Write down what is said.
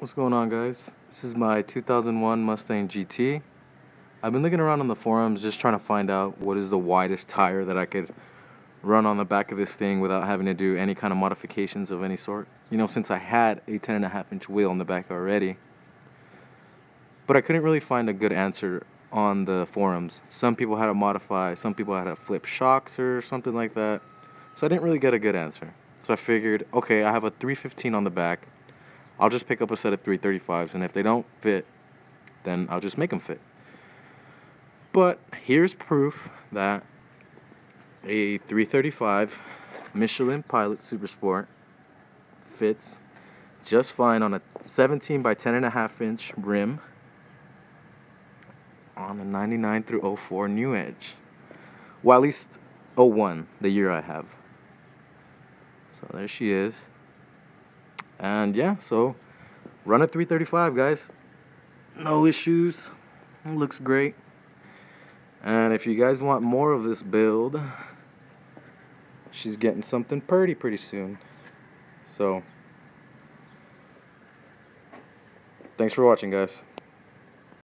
What's going on guys? This is my 2001 Mustang GT. I've been looking around on the forums just trying to find out what is the widest tire that I could run on the back of this thing without having to do any kind of modifications of any sort. You know, since I had a 10 and a half inch wheel on the back already. But I couldn't really find a good answer on the forums. Some people had to modify, some people had to flip shocks or something like that. So I didn't really get a good answer. So I figured, okay, I have a 315 on the back. I'll just pick up a set of 335s, and if they don't fit, then I'll just make them fit. But here's proof that a 335 Michelin Pilot Super Sport fits just fine on a 17 by 10 and a half inch rim on a 99 through 04 New Edge. Well, at least 01, the year I have. So there she is. And yeah, so run a 335, guys. No issues. It looks great. And if you guys want more of this build, she's getting something pretty pretty soon. So, thanks for watching, guys.